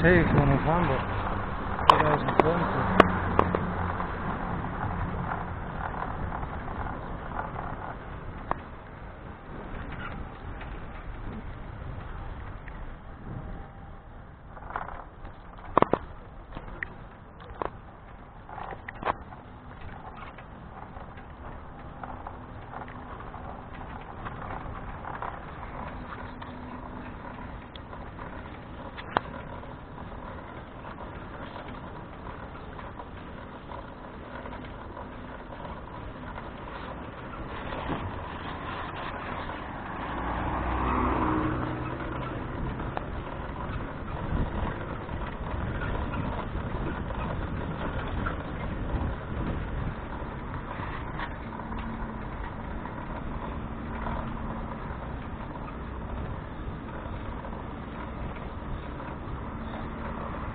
Sì, stanno usando.